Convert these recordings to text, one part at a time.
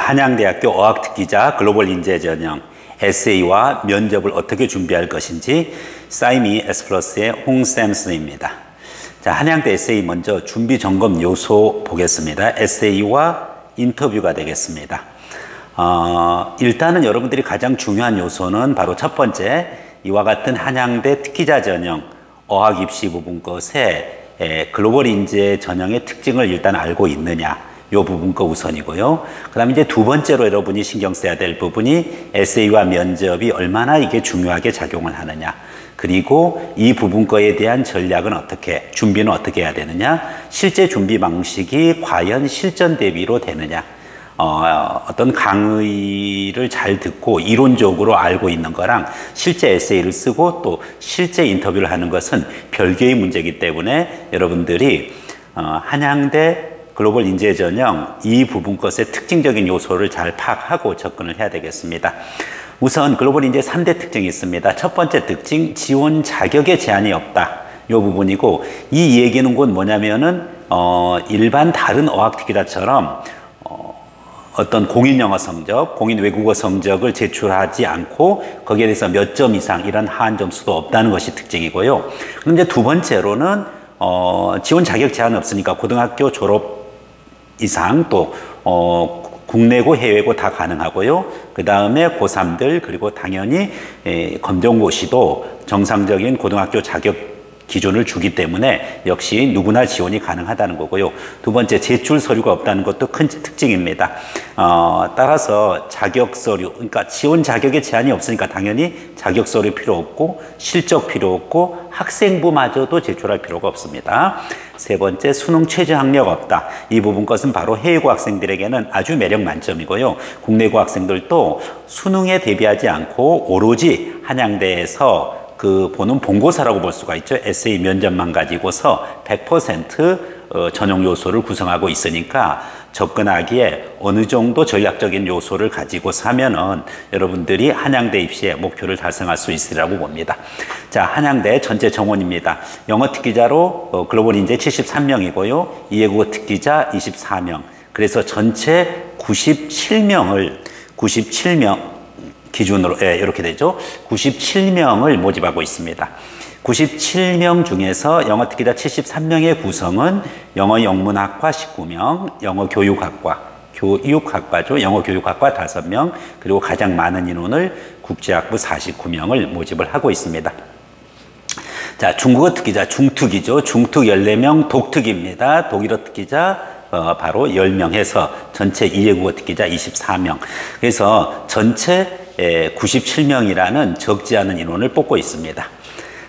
한양대학교 어학특기자 글로벌 인재 전형 에세이와 면접을 어떻게 준비할 것인지 사이미 에스플러스의 홍샘 스입니다 자, 한양대 에세이 먼저 준비 점검 요소 보겠습니다. 에세이와 인터뷰가 되겠습니다. 어, 일단은 여러분들이 가장 중요한 요소는 바로 첫 번째 이와 같은 한양대 특기자 전형 어학 입시 부분 것의 글로벌 인재 전형의 특징을 일단 알고 있느냐 요 부분 거 우선이고요. 그 다음에 이제 두 번째로 여러분이 신경 써야 될 부분이 에세이와 면접이 얼마나 이게 중요하게 작용을 하느냐. 그리고 이 부분 거에 대한 전략은 어떻게, 준비는 어떻게 해야 되느냐. 실제 준비 방식이 과연 실전 대비로 되느냐. 어, 어떤 강의를 잘 듣고 이론적으로 알고 있는 거랑 실제 에세이를 쓰고 또 실제 인터뷰를 하는 것은 별개의 문제이기 때문에 여러분들이 어, 한양대 글로벌 인재 전형 이 부분 것의 특징적인 요소를 잘 파악하고 접근을 해야 되겠습니다. 우선 글로벌 인재 3대 특징이 있습니다. 첫 번째 특징, 지원 자격에 제한이 없다. 이 부분이고 이 얘기는 곧 뭐냐면은 어, 일반 다른 어학특기자처럼 어, 어떤 공인 영어 성적, 공인 외국어 성적을 제출하지 않고 거기에 대해서 몇 점 이상 이런 하한 점수도 없다는 것이 특징이고요. 그런데 두 번째로는 어, 지원 자격 제한 없으니까 고등학교 졸업 이상 또 어, 국내고 해외고 다 가능하고요. 그 다음에 고3들 그리고 당연히 에, 검정고시도 정상적인 고등학교 자격 기준을 주기 때문에 역시 누구나 지원이 가능하다는 거고요. 두 번째 제출 서류가 없다는 것도 큰 특징입니다. 어, 따라서 자격 서류, 그러니까 지원 자격에 제한이 없으니까 당연히 자격 서류 필요 없고 실적 필요 없고 학생부마저도 제출할 필요가 없습니다. 세 번째 수능 최저 학력 없다. 이 부분 것은 바로 해외고 학생들에게는 아주 매력 만점이고요. 국내고 학생들도 수능에 대비하지 않고 오로지 한양대에서 그 보는 본고사라고 볼 수가 있죠. 에세이 면접만 가지고서 100% 어, 전용 요소를 구성하고 있으니까 접근하기에 어느 정도 전략적인 요소를 가지고 사면은 여러분들이 한양대 입시의 목표를 달성할 수 있으리라고 봅니다. 자, 한양대 전체 정원입니다. 영어 특기자로 어, 글로벌 인재 73명이고요. 이해국어 특기자 24명. 그래서 전체 97명을 97명 기준으로 예, 이렇게 되죠. 97명을 모집하고 있습니다. 97명 중에서 영어 특기자 73명의 구성은 영어 영문학과 19명, 영어 교육학과, 교육학과죠. 영어 교육학과 5명, 그리고 가장 많은 인원을 국제학부 49명을 모집을 하고 있습니다. 자, 중국어 특기자 중특이죠. 중특 14명, 독특입니다. 독일어 특기자 어, 바로 10명 해서 전체 이해국어 특기자 24명. 그래서 전체 97명이라는 적지 않은 인원을 뽑고 있습니다.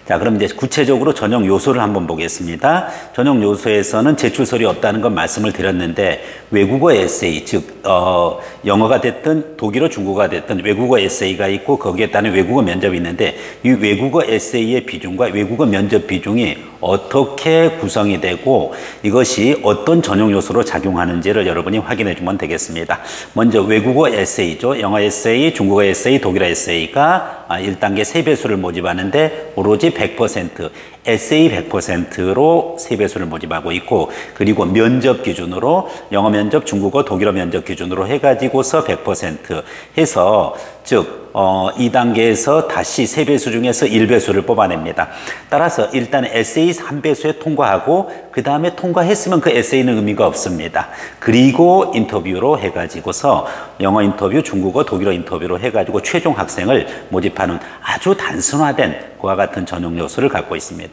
자, 그럼 이제 구체적으로 전형 요소를 한번 보겠습니다. 전형 요소에서는 제출설이 없다는 건 말씀을 드렸는데 외국어 에세이, 즉 어, 영어가 됐든 독일어, 중국어가 됐든 외국어 에세이가 있고 거기에 따른 외국어 면접이 있는데 이 외국어 에세이의 비중과 외국어 면접 비중이 어떻게 구성이 되고 이것이 어떤 전용 요소로 작용하는지를 여러분이 확인해 주면 되겠습니다. 먼저 외국어 에세이죠. 영어 에세이, 중국어 에세이, 독일어 에세이가 1단계 아, 3배수를 모집하는데 오로지 100% 에세이 100%로 세배수를 모집하고 있고 그리고 면접 기준으로 영어 면접, 중국어, 독일어 면접 기준으로 해가지고서 100% 해서 즉 어, 2단계에서 다시 3배수 중에서 1배수를 뽑아냅니다. 따라서 일단 에세이 3배수에 통과하고 그 다음에 통과했으면 그 에세이는 의미가 없습니다. 그리고 인터뷰로 해가지고서 영어 인터뷰, 중국어, 독일어 인터뷰로 해가지고 최종 학생을 모집하는 아주 단순화된 그와 같은 전용 요소를 갖고 있습니다.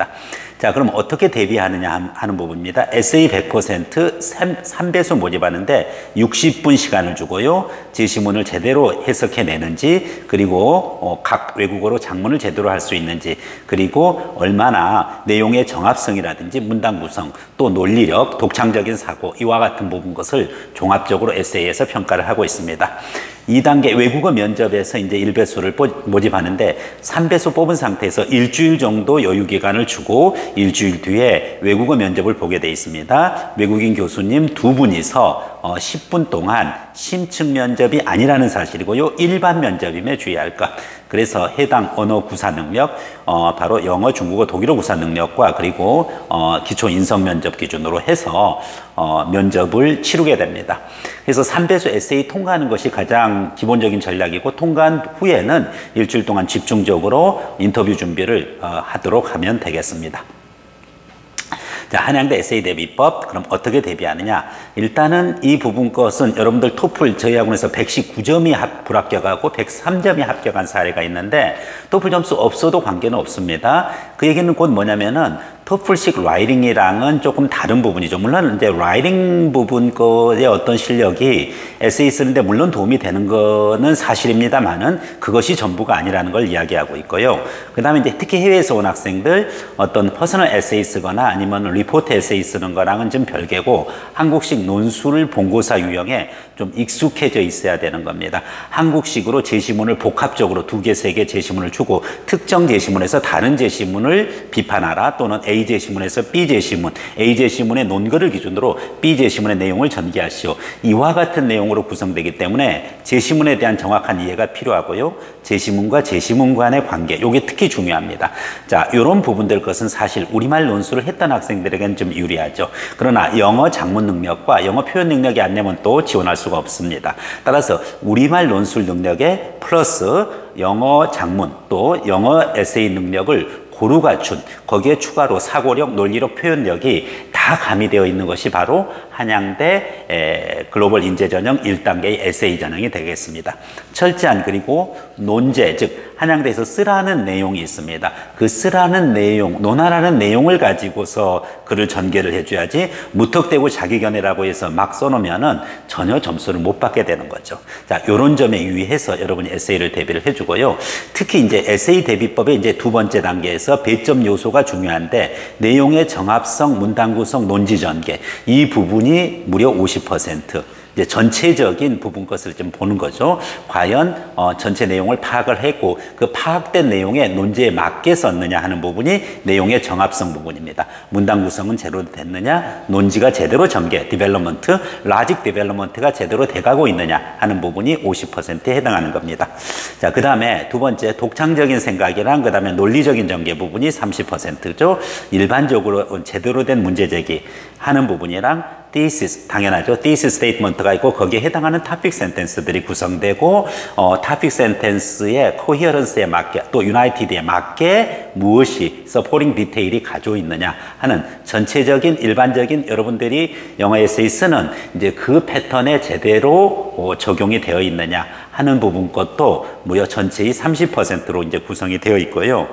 자, 그럼 어떻게 대비하느냐 하는 부분입니다. 에세이 100% 3, 배수 모집하는데 60분 시간을 주고요. 제시문을 제대로 해석해 내는지 그리고 어, 각 외국어로 장문을 제대로 할 수 있는지 그리고 얼마나 내용의 정합성이라든지 문단 구성 또 논리력, 독창적인 사고 이와 같은 부분 것을 종합적으로 에세이에서 평가를 하고 있습니다. 2단계 외국어 면접에서 이제 1배수를 모집하는데 3배수 뽑은 상태에서 일주일 정도 여유 기간을 주고 일주일 뒤에 외국어 면접을 보게 돼 있습니다. 외국인 교수님 두 분이서 어, 10분 동안 심층 면접이 아니라는 사실이고요. 일반 면접임에 주의할 것. 그래서 해당 언어 구사 능력, 어, 바로 영어, 중국어, 독일어 구사 능력과 그리고 어, 기초 인성 면접 기준으로 해서 어, 면접을 치르게 됩니다. 그래서 3배수 에세이 통과하는 것이 가장 기본적인 전략이고 통과한 후에는 일주일 동안 집중적으로 인터뷰 준비를 어, 하도록 하면 되겠습니다. 자, 한양대 에세이 대비법 그럼 어떻게 대비하느냐? 일단은 이 부분 것은 여러분들 토플 저희 학원에서 119점이 합, 불합격하고 103점이 합격한 사례가 있는데 토플 점수 없어도 관계는 없습니다. 그 얘기는 곧 뭐냐면은 토플식 writing이랑은 조금 다른 부분이죠. 물론 이제 writing 부분 거의 어떤 실력이 에세이 쓰는데 물론 도움이 되는 거는 사실입니다만은 그것이 전부가 아니라는 걸 이야기하고 있고요. 그 다음에 이제 특히 해외에서 온 학생들 어떤 personal 에세이 쓰거나 아니면 리포트 에세이 쓰는 거랑은 좀 별개고 한국식 논술을 본고사 유형에 좀 익숙해져 있어야 되는 겁니다. 한국식으로 제시문을 복합적으로 두 개, 세 개 제시문을 주고 특정 제시문에서 다른 제시문을 비판하라 또는 A 제시문에서 B 제시문, A 제시문의 논거를 기준으로 B 제시문의 내용을 전개하시오. 이와 같은 내용으로 구성되기 때문에 제시문에 대한 정확한 이해가 필요하고요. 제시문과 제시문 간의 관계, 이게 특히 중요합니다. 자, 이런 부분들 것은 사실 우리말 논술을 했던 학생들에게는 좀 유리하죠. 그러나 영어 작문 능력과 영어 표현 능력이 안 되면 또 지원할 수가 없습니다. 따라서 우리말 논술 능력에 플러스 영어 작문 또 영어 에세이 능력을 고루 갖춘 거기에 추가로 사고력, 논리력, 표현력이 다 가미되어 있는 것이 바로 한양대 에, 글로벌 인재 전형 1단계의 에세이 전형이 되겠습니다. 철저한 그리고 논제 즉 한양대에서 쓰라는 내용이 있습니다. 그 쓰라는 내용, 논하라는 내용을 가지고서 글을 전개를 해줘야지 무턱대고 자기 견해라고 해서 막 써놓으면은 전혀 점수를 못 받게 되는 거죠. 자, 요런 점에 유의해서 여러분이 에세이를 대비를 해주고요. 특히 이제 에세이 대비법의 이제 두 번째 단계에서 배점 요소가 중요한데 내용의 정합성, 문단 구성, 논지 전개 이 부분이 무려 50%. 이제 전체적인 부분 것을 좀 보는 거죠. 과연 어, 전체 내용을 파악을 했고 그 파악된 내용에 논제에 맞게 썼느냐 하는 부분이 내용의 정합성 부분입니다. 문단 구성은 제대로 됐느냐, 논지가 제대로 전개, development, 라직 디벨로먼트가 제대로 돼가고 있느냐 하는 부분이 50%에 해당하는 겁니다. 자, 그 다음에 두 번째 독창적인 생각이랑 그 다음에 논리적인 전개 부분이 30%죠. 일반적으로 제대로 된 문제 제기 하는 부분이랑 thesis 당연하죠. thesis statement가 있고 거기에 해당하는 topic sentence들이 구성되고 어, topic sentence의 coherence에 맞게 또 united에 맞게 무엇이 supporting detail이 가지고 있느냐 하는 전체적인 일반적인 여러분들이 영어 에세이 쓰는 이제 그 패턴에 제대로 어, 적용이 되어 있느냐 하는 부분 것도 무려 전체의 30%로 이제 구성이 되어 있고요.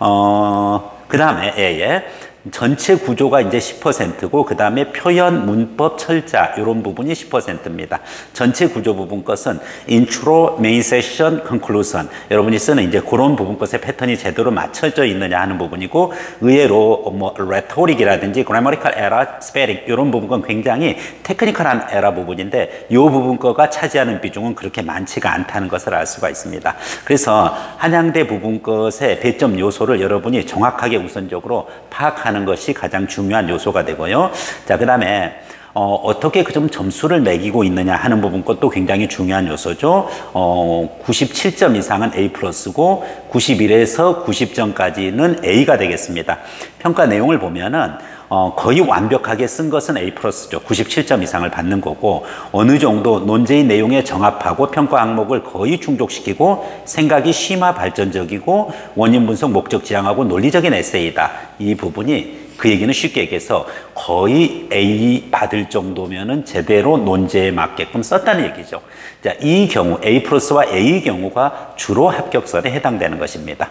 어, 그 다음에 A에 전체 구조가 이제 10%고 그 다음에 표현, 문법, 철자 이런 부분이 10%입니다. 전체 구조 부분 것은 intro, main session, conclusion 여러분이 쓰는 이제 그런 부분 것의 패턴이 제대로 맞춰져 있느냐 하는 부분이고 의외로 뭐 rhetoric이라든지 grammatical error, spelling 이런 부분은 굉장히 테크니컬한 에러 부분인데 이 부분 거가 차지하는 비중은 그렇게 많지가 않다는 것을 알 수가 있습니다. 그래서 한양대 부분 것의 배점 요소를 여러분이 정확하게 우선적으로 파악하는 하는 것이 가장 중요한 요소가 되고요. 자, 그 다음에 어, 떻게 좀 점수를 매기고 있느냐 하는 부분 것도 굉장히 중요한 요소죠. 어, 97점 이상은 A 플러스고 91에서 90점까지는 A가 되겠습니다. 평가 내용을 보면은 어, 거의 완벽하게 쓴 것은 A 플러스죠. 97점 이상을 받는 거고 어느 정도 논제의 내용에 정합하고 평가 항목을 거의 충족시키고 생각이 심화 발전적이고 원인 분석 목적 지향하고 논리적인 에세이다. 이 부분이 그 얘기는 쉽게 얘기해서 거의 A 받을 정도면은 제대로 논제에 맞게끔 썼다는 얘기죠. 자, 이 경우 A 플러스와 A 경우가 주로 합격선에 해당되는 것입니다.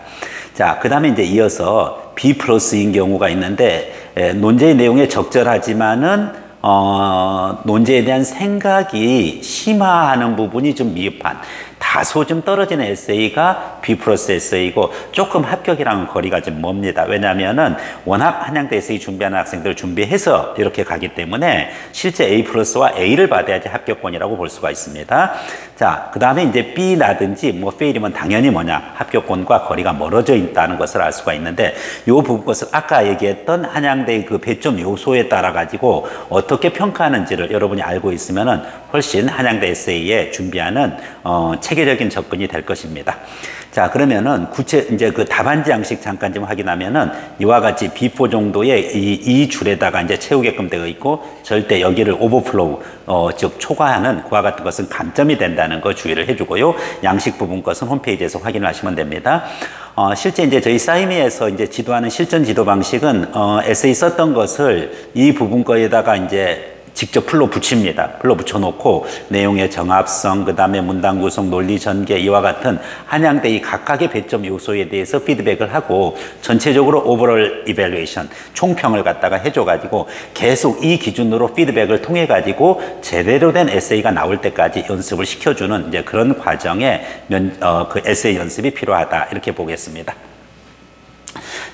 자, 그 다음에 이제 이어서 B 플러스인 경우가 있는데 에, 논제의 내용에 적절하지만은 어, 논제에 대한 생각이 심화하는 부분이 좀 미흡한 다소 좀 떨어지는 에세이가 B 플러스 에세이고 조금 합격이랑 거리가 좀 멉니다. 왜냐하면은 워낙 한양대 에세이 준비하는 학생들 준비해서 이렇게 가기 때문에 실제 A 플러스와 A를 받아야지 합격권이라고 볼 수가 있습니다. 자, 그 다음에 이제 B라든지 뭐 fail이면 당연히 뭐냐 합격권과 거리가 멀어져 있다는 것을 알 수가 있는데 이 부분 것을 아까 얘기했던 한양대 그 배점 요소에 따라 가지고 어떻게 평가하는지를 여러분이 알고 있으면은 훨씬 한양대 에세이에 준비하는 어, 체계적인 접근이 될 것입니다. 자 그러면은 구체 이제 그 답안지 양식 잠깐 좀 확인하면은 이와 같이 B4 정도의 이, 이 줄에다가 이제 채우게끔 되어 있고 절대 여기를 overflow 어, 즉 초과하는 그와 같은 것은 감점이 된다는 거 주의를 해주고요. 양식 부분 것은 홈페이지에서 확인을 하시면 됩니다. 어, 실제 이제 저희 사이미에서 이제 지도하는 실전 지도 방식은 어, 에세이 썼던 것을 이 부분 거에다가 이제 직접 풀로 붙입니다. 풀로 붙여놓고 내용의 정합성, 그 다음에 문단 구성, 논리 전개 이와 같은 한양대 이 각각의 배점 요소에 대해서 피드백을 하고 전체적으로 overall evaluation, 총평을 갖다가 해줘가지고 계속 이 기준으로 피드백을 통해 가지고 제대로 된 에세이가 나올 때까지 연습을 시켜주는 이제 그런 과정에 면, 어, 그 에세이 연습이 필요하다 이렇게 보겠습니다.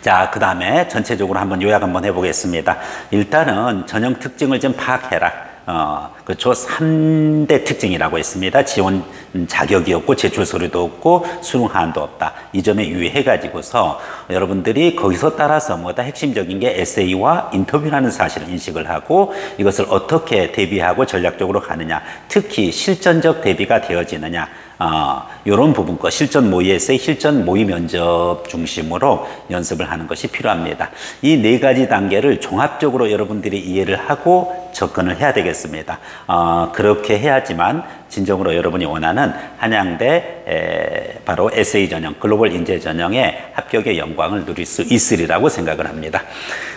자, 그 다음에 전체적으로 한번 요약 한번 해보겠습니다. 일단은 전형 특징을 좀 파악해라. 어, 그초 3대 특징이라고 했습니다. 지원 자격이 없고 제출 서류도 없고 수능 한도 없다. 이 점에 유의해가지고서 여러분들이 거기서 따라서 뭐다 핵심적인 게 에세이와 인터뷰라는 사실을 인식을 하고 이것을 어떻게 대비하고 전략적으로 가느냐. 특히 실전적 대비가 되어지느냐. 어, 이런 부분 거 실전 모의에서의 실전 모의 면접 중심으로 연습을 하는 것이 필요합니다. 이 네 가지 단계를 종합적으로 여러분들이 이해를 하고 접근을 해야 되겠습니다. 어, 그렇게 해야지만 진정으로 여러분이 원하는 한양대 에, 바로 에세이 전형, 글로벌 인재 전형의 합격의 영광을 누릴 수 있으리라고 생각을 합니다.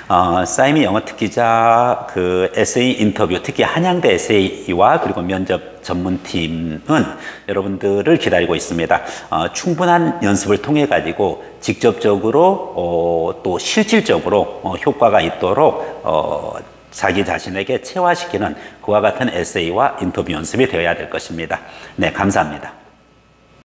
어, 사이미 영어 특기자 그 에세이 인터뷰, 특히 한양대 에세이와 그리고 면접 전문팀은 여러분들을 기다리고 있습니다. 어, 충분한 연습을 통해 가지고 직접적으로 어, 또 실질적으로 어, 효과가 있도록 어, 자기 자신에게 체화시키는 그와 같은 에세이와 인터뷰 연습이 되어야 될 것입니다. 네, 감사합니다.